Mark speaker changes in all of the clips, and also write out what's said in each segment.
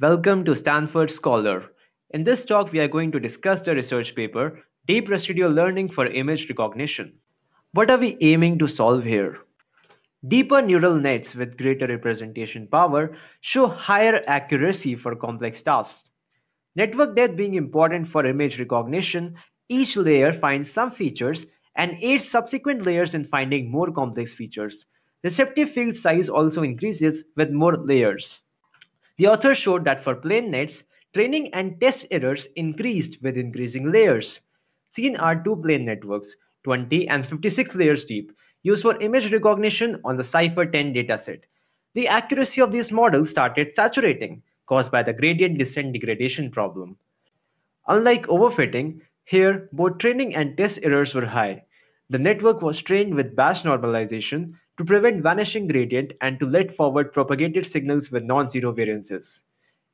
Speaker 1: Welcome to Stanford Scholar. In this talk, we are going to discuss the research paper Deep Residual Learning for Image Recognition. What are we aiming to solve here? Deeper neural nets with greater representation power show higher accuracy for complex tasks. Network depth being important for image recognition, each layer finds some features and aids subsequent layers in finding more complex features. Receptive field size also increases with more layers. The author showed that for plain nets, training and test errors increased with increasing layers. Seen are two plain networks, 20 and 56 layers deep, used for image recognition on the CIFAR-10 dataset. The accuracy of these models started saturating, caused by the gradient descent degradation problem. Unlike overfitting, here both training and test errors were high. The network was trained with batch normalization to prevent vanishing gradient and to let forward propagated signals with non-zero variances.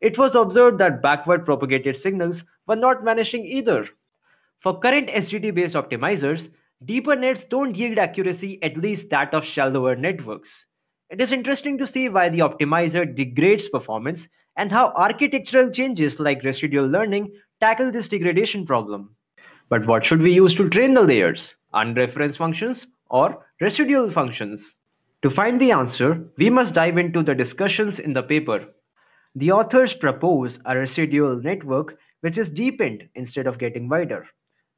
Speaker 1: It was observed that backward propagated signals were not vanishing either. For current SGD-based optimizers, deeper nets don't yield accuracy at least that of shallower networks. It is interesting to see why the optimizer degrades performance and how architectural changes like residual learning tackle this degradation problem. But what should we use to train the layers? unreference functions, or residual functions? To find the answer, we must dive into the discussions in the paper. The authors propose a residual network which is deepened instead of getting wider.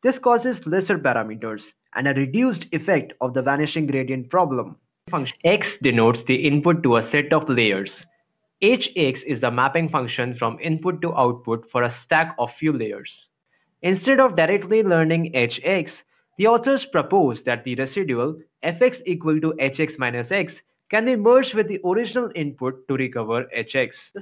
Speaker 1: This causes lesser parameters and a reduced effect of the vanishing gradient problem. Function x denotes the input to a set of layers. hx is the mapping function from input to output for a stack of few layers. Instead of directly learning hx, the authors propose that the residual fx equal to hx minus x can be merged with the original input to recover hx.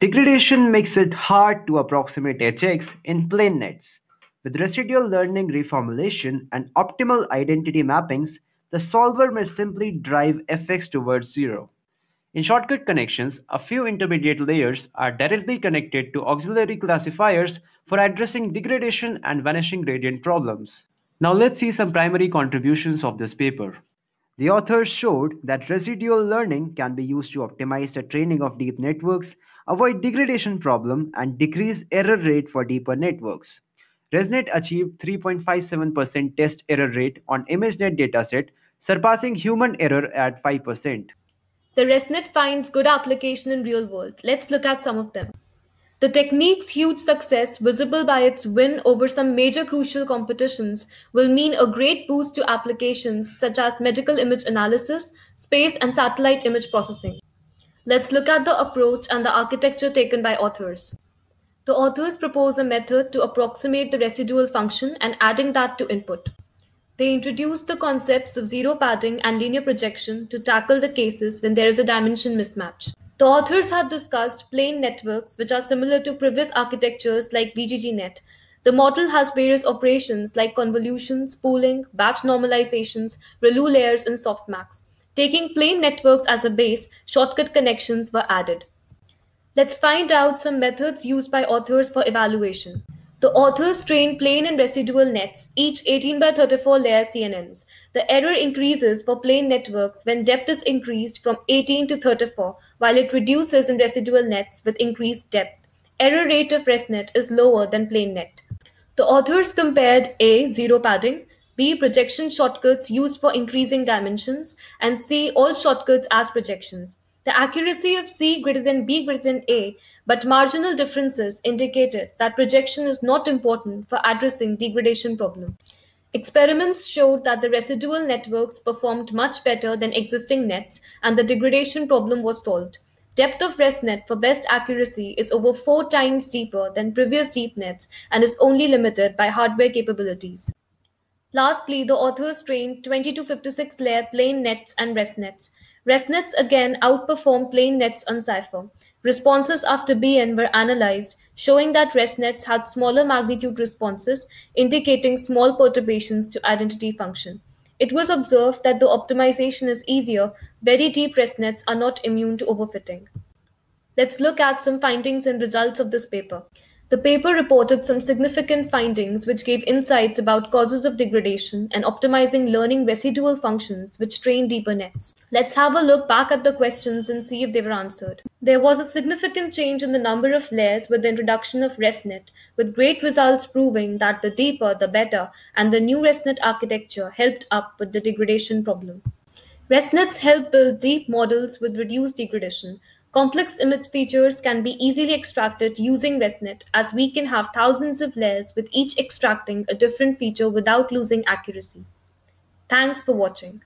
Speaker 1: Degradation makes it hard to approximate hx in plain nets. With residual learning reformulation and optimal identity mappings, the solver may simply drive fx towards zero. In shortcut connections, a few intermediate layers are directly connected to auxiliary classifiers for addressing degradation and vanishing gradient problems. Now let's see some primary contributions of this paper. The authors showed that residual learning can be used to optimize the training of deep networks, avoid degradation problem, and decrease error rate for deeper networks. ResNet achieved 3.57% test error rate on ImageNet dataset, surpassing human error at 5%.
Speaker 2: The ResNet finds good application in real world. Let's look at some of them. The technique's huge success, visible by its win over some major crucial competitions, will mean a great boost to applications such as medical image analysis, space and satellite image processing. Let's look at the approach and the architecture taken by authors. The authors propose a method to approximate the residual function and adding that to input. They introduce the concepts of zero padding and linear projection to tackle the cases when there is a dimension mismatch. The authors have discussed plain networks, which are similar to previous architectures like VGGNet. The model has various operations like convolutions, pooling, batch normalizations, ReLU layers, and softmax. Taking plain networks as a base, shortcut connections were added. Let's find out some methods used by authors for evaluation. The authors train plain and residual nets, each 18 by 34 layer CNNs. The error increases for plain networks when depth is increased from 18 to 34, while it reduces in residual nets with increased depth. Error rate of ResNet is lower than plain net. The authors compared A. Zero padding, B. Projection shortcuts used for increasing dimensions, and C. All shortcuts as projections. The accuracy of C greater than B greater than A but marginal differences indicated that projection is not important for addressing degradation problem. Experiments showed that the residual networks performed much better than existing nets and the degradation problem was solved. Depth of ResNet for best accuracy is over four times deeper than previous deep nets and is only limited by hardware capabilities. Lastly, the authors trained 20 to 56 layer plain nets and ResNets. ResNets again outperform plain nets on CIFAR. Responses after BN were analyzed, showing that ResNets had smaller magnitude responses, indicating small perturbations to identity function. It was observed that the optimization is easier, very deep ResNets are not immune to overfitting. Let's look at some findings and results of this paper. The paper reported some significant findings which gave insights about causes of degradation and optimizing learning residual functions which train deeper nets. Let's have a look back at the questions and see if they were answered. There was a significant change in the number of layers with the introduction of ResNet, with great results proving that the deeper the better, and the new ResNet architecture helped up with the degradation problem. ResNets help build deep models with reduced degradation. Complex image features can be easily extracted using ResNet as we can have thousands of layers with each extracting a different feature without losing accuracy. Thanks for watching.